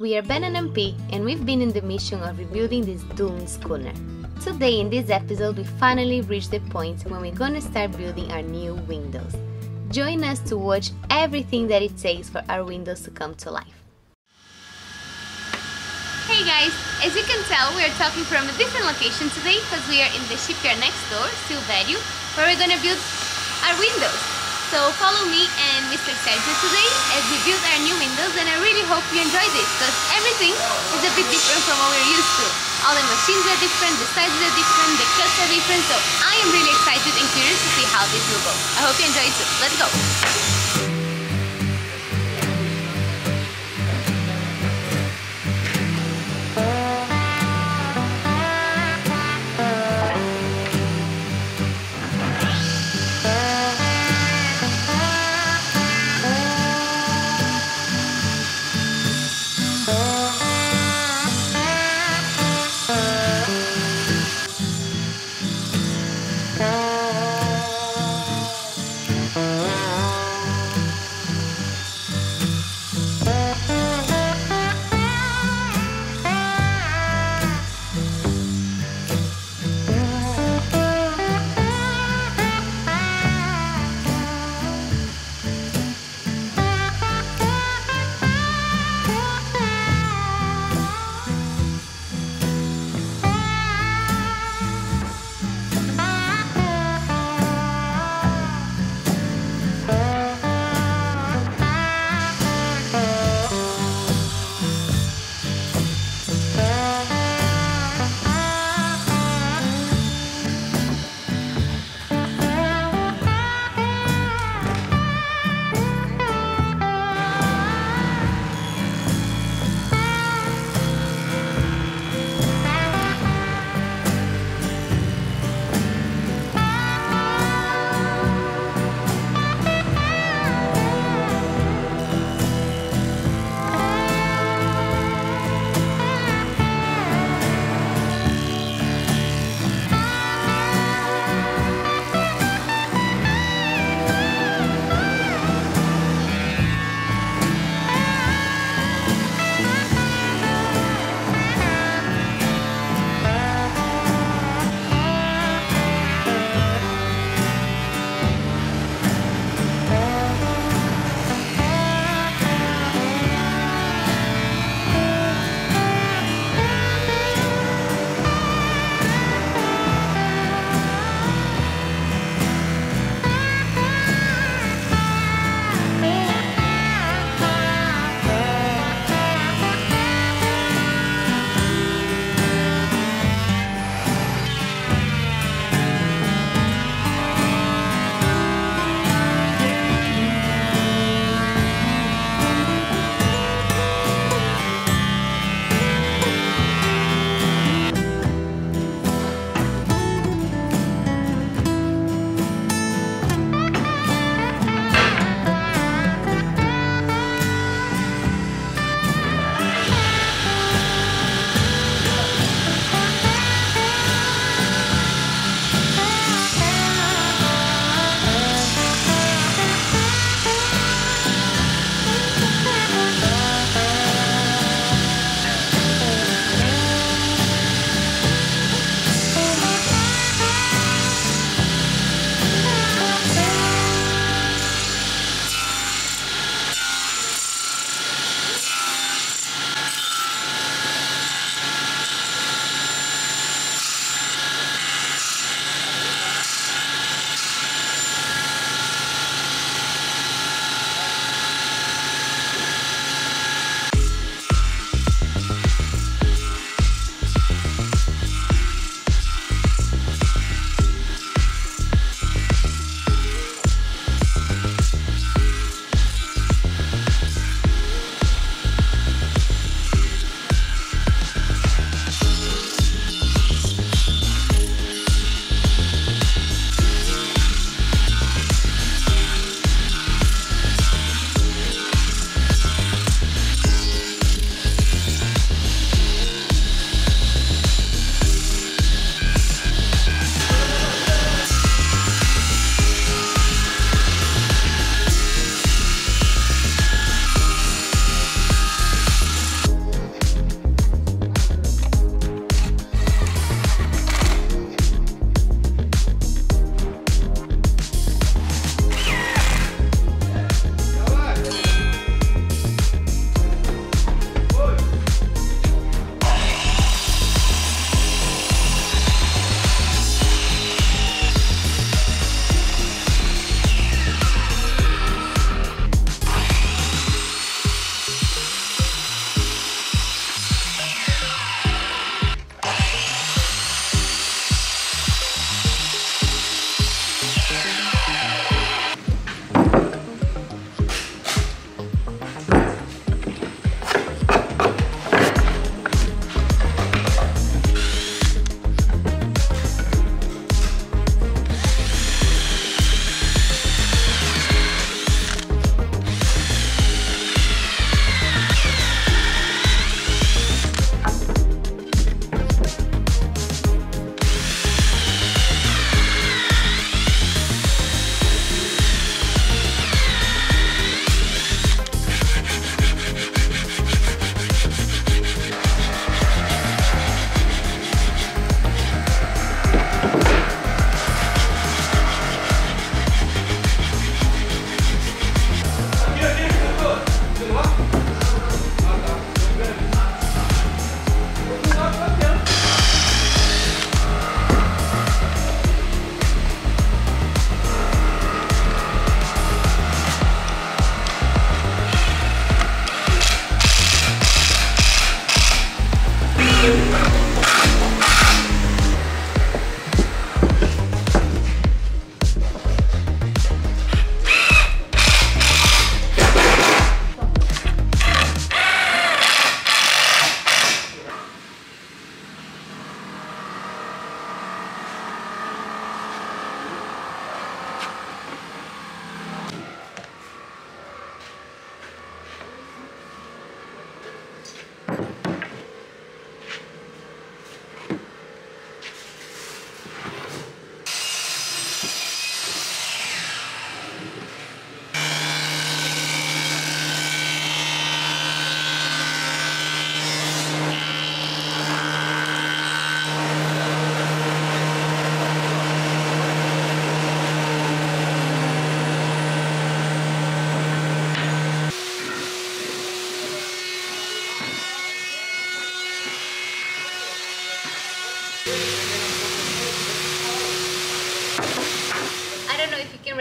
We are Ben and MP, and we've been in the mission of rebuilding this doomed schooner. Today, in this episode, we finally reached the point when we're gonna start building our new windows. Join us to watch everything that it takes for our windows to come to life. Hey guys, as you can tell, we are talking from a different location today because we are in the shipyard next door, Silvério, where we're gonna build our windows. So follow me and Mr. Sergio today as we build our new windows and I really hope you enjoy this because everything is a bit different from what we're used to. All the machines are different, the sizes are different, the cuts are different, so I am really excited and curious to see how this will go. I hope you enjoy it too. Let's go!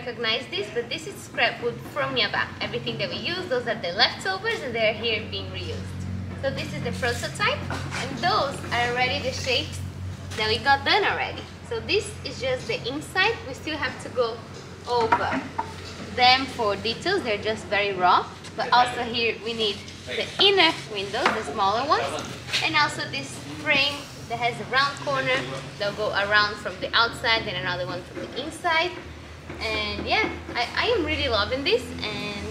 Recognize this, but this is scrap wood from Yaba. Everything that we use, those are the leftovers and they're here being reused. So this is the prototype and those are already the shapes that we got done already. So this is just the inside. We still have to go over them for details. They're just very raw. But also here we need the inner windows, the smaller ones. And also this frame that has a round corner. They'll go around from the outside and another one from the inside. And yeah, I, I am really loving this and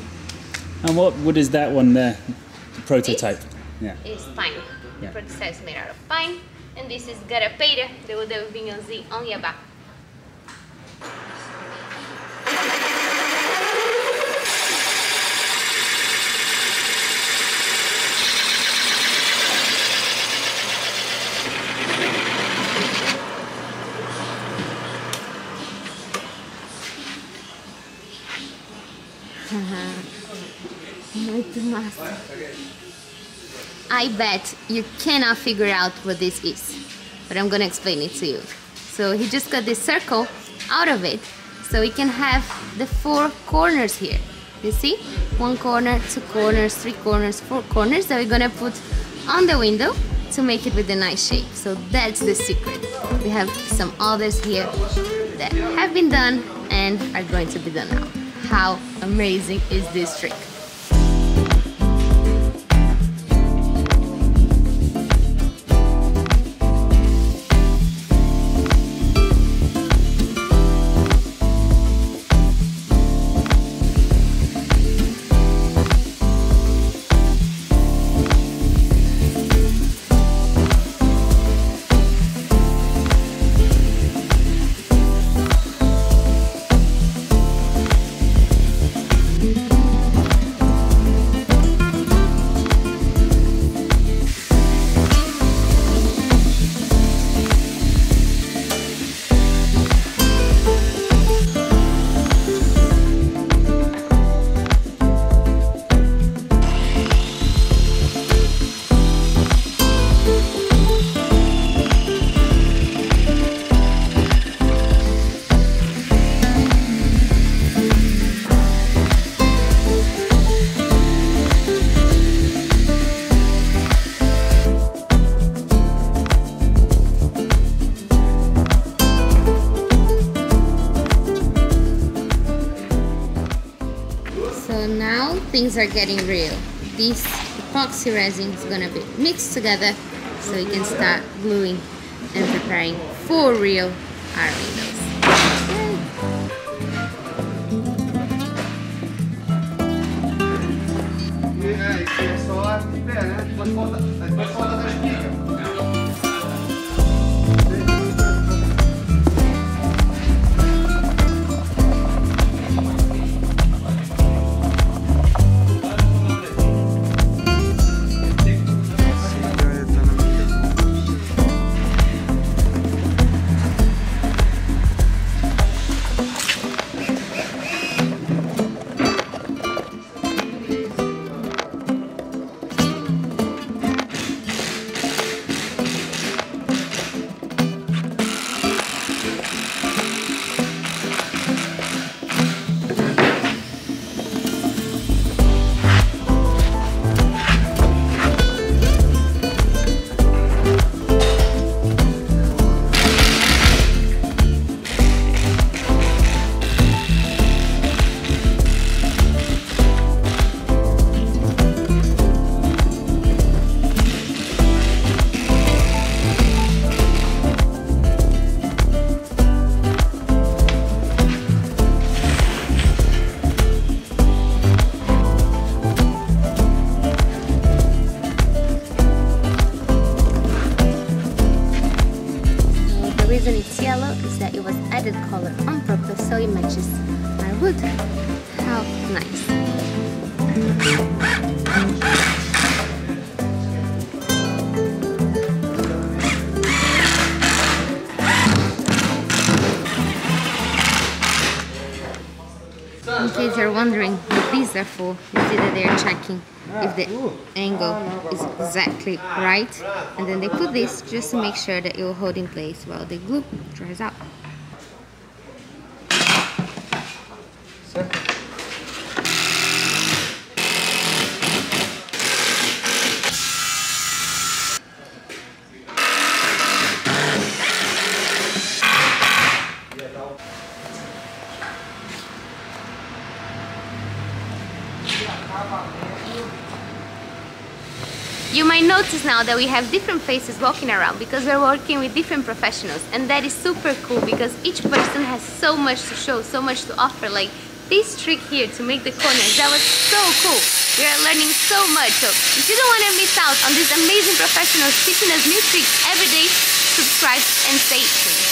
And what wood is that one there? The prototype. Yeah. it's pine. Yeah. The prototype is made out of pine. And this is garapeira, the wood that we've been using on Yaba. Massa. I bet you cannot figure out what this is, but I'm gonna explain it to you. So he just got this circle out of it, so we can have the four corners here. You see? One corner, two corners, three corners, four corners that we're gonna put on the window to make it with a nice shape. So that's the secret. We have some others here that have been done and are going to be done now. How amazing is this trick? So are getting real. This epoxy resin is gonna be mixed together so we can start gluing and preparing for real our windows. How nice. In case you're wondering what these are for, you see that they're checking if the angle is exactly right and then they put this just to make sure that it will hold in place while the glue dries out. You might notice now that we have different faces walking around because we're working with different professionals and that is super cool because each person has so much to show, so much to offer. Like this trick here to make the corners, that was so cool. We are learning so much. So if you don't want to miss out on these amazing professionals teaching us new tricks every day, subscribe and stay tuned.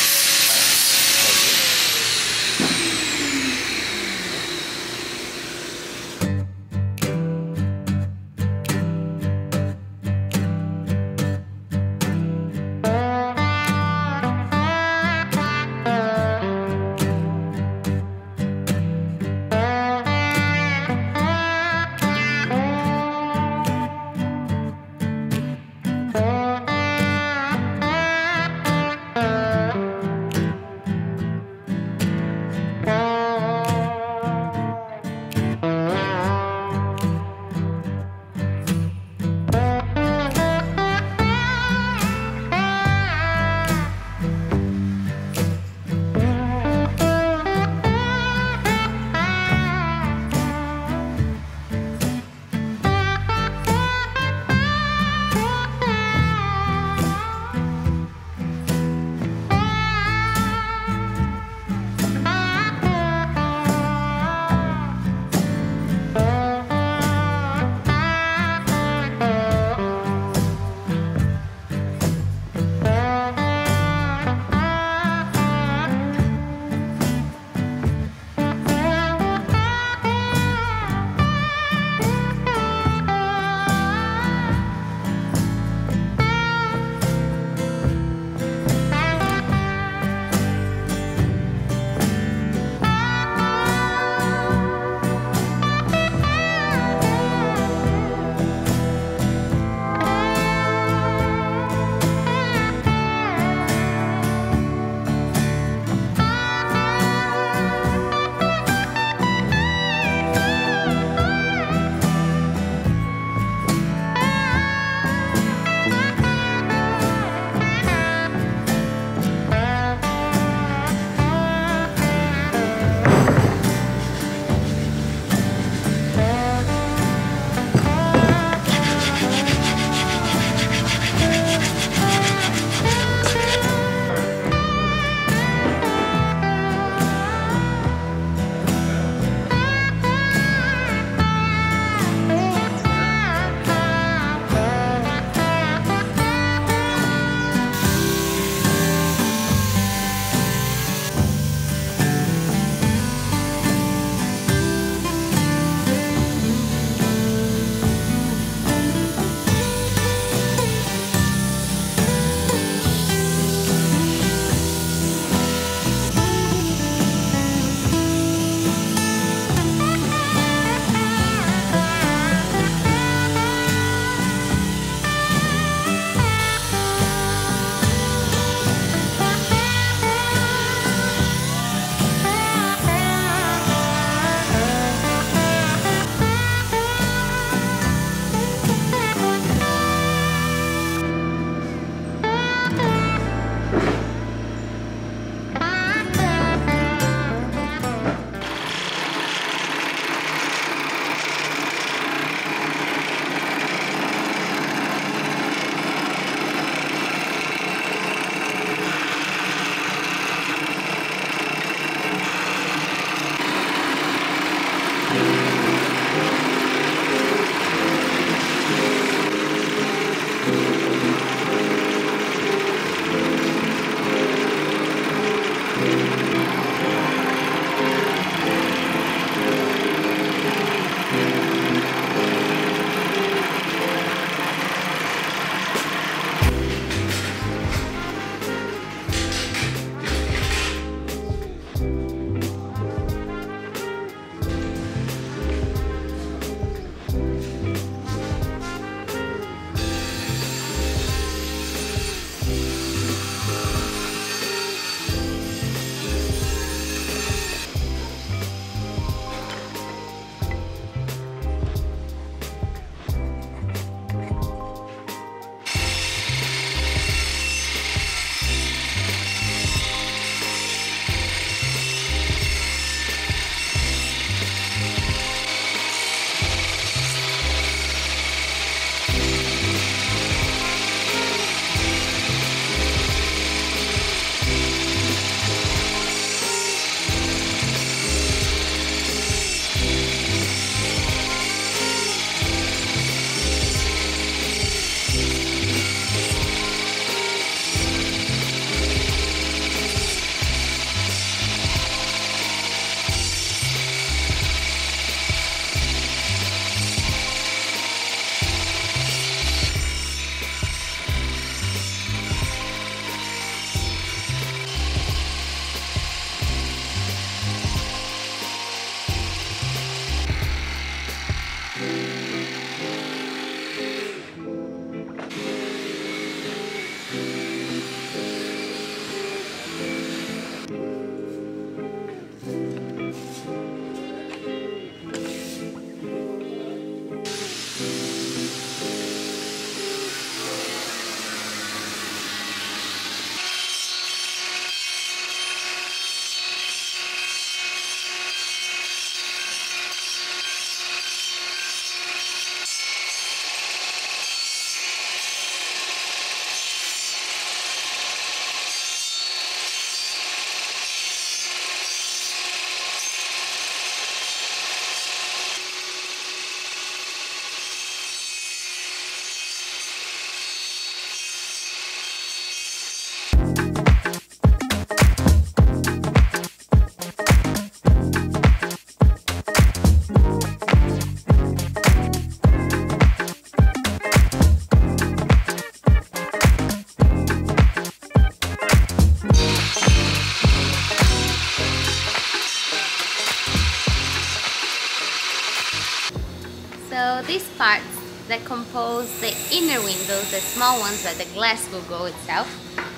Small ones where the glass will go itself,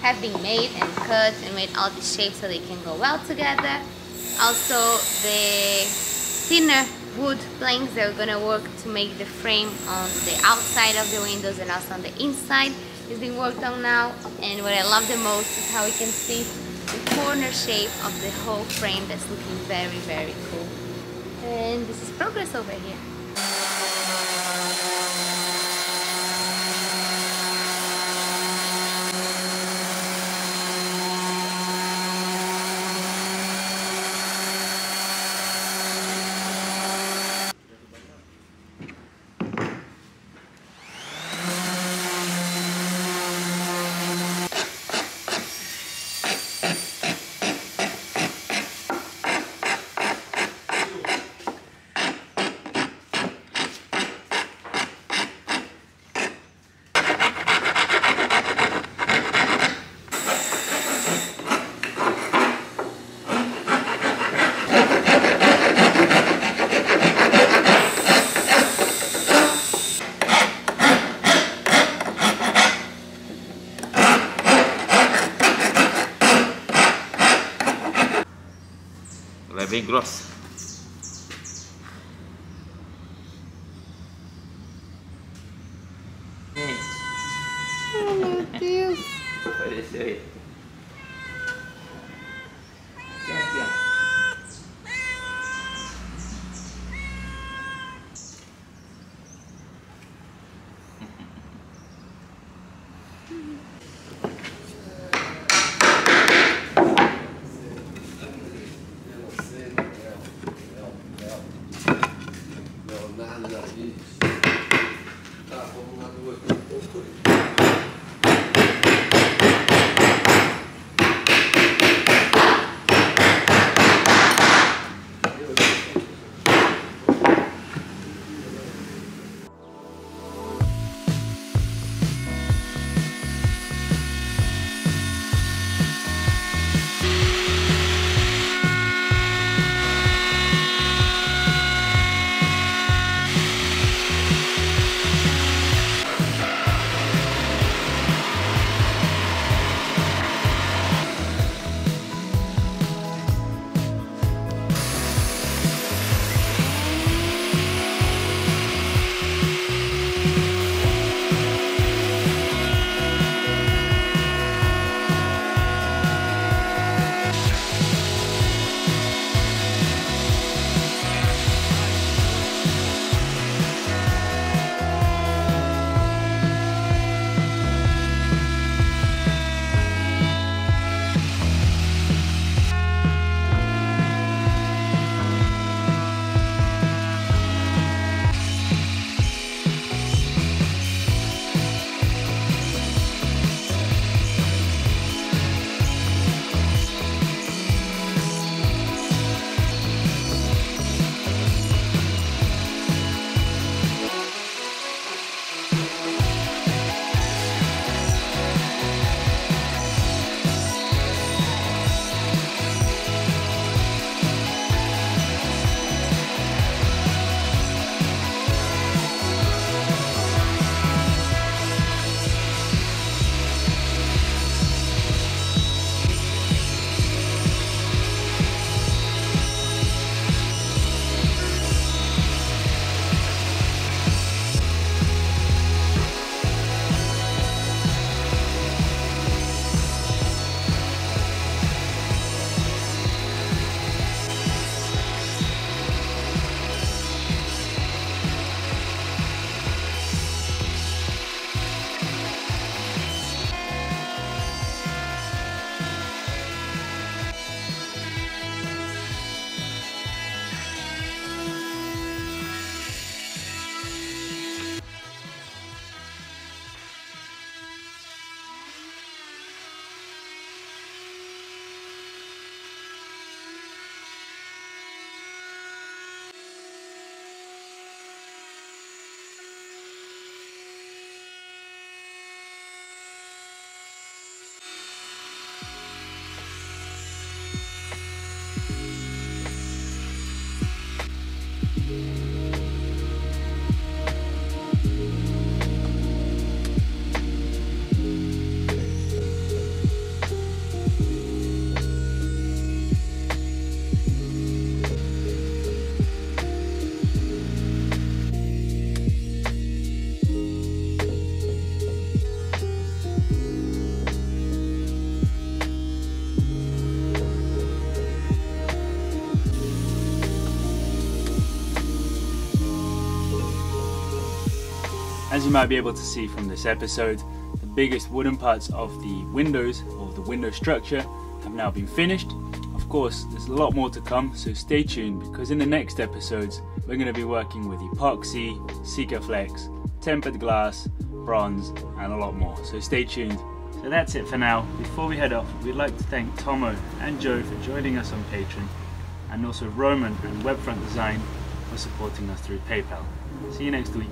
have been made and cut and made all the shapes so they can go well together. Also the thinner wood planks that are gonna work to make the frame on the outside of the windows and also on the inside is being worked on now. And what I love the most is how we can see the corner shape of the whole frame that's looking very very cool. And this is progress over here bem grossa. As you might be able to see from this episode, the biggest wooden parts of the windows or the window structure have now been finished. Of course, there's a lot more to come, so stay tuned because in the next episodes, we're going to be working with epoxy, Sikaflex, tempered glass, bronze, and a lot more. So stay tuned. So that's it for now. Before we head off, we'd like to thank Tomo and Joe for joining us on Patreon, and also Roman and Webfront Design for supporting us through PayPal. See you next week.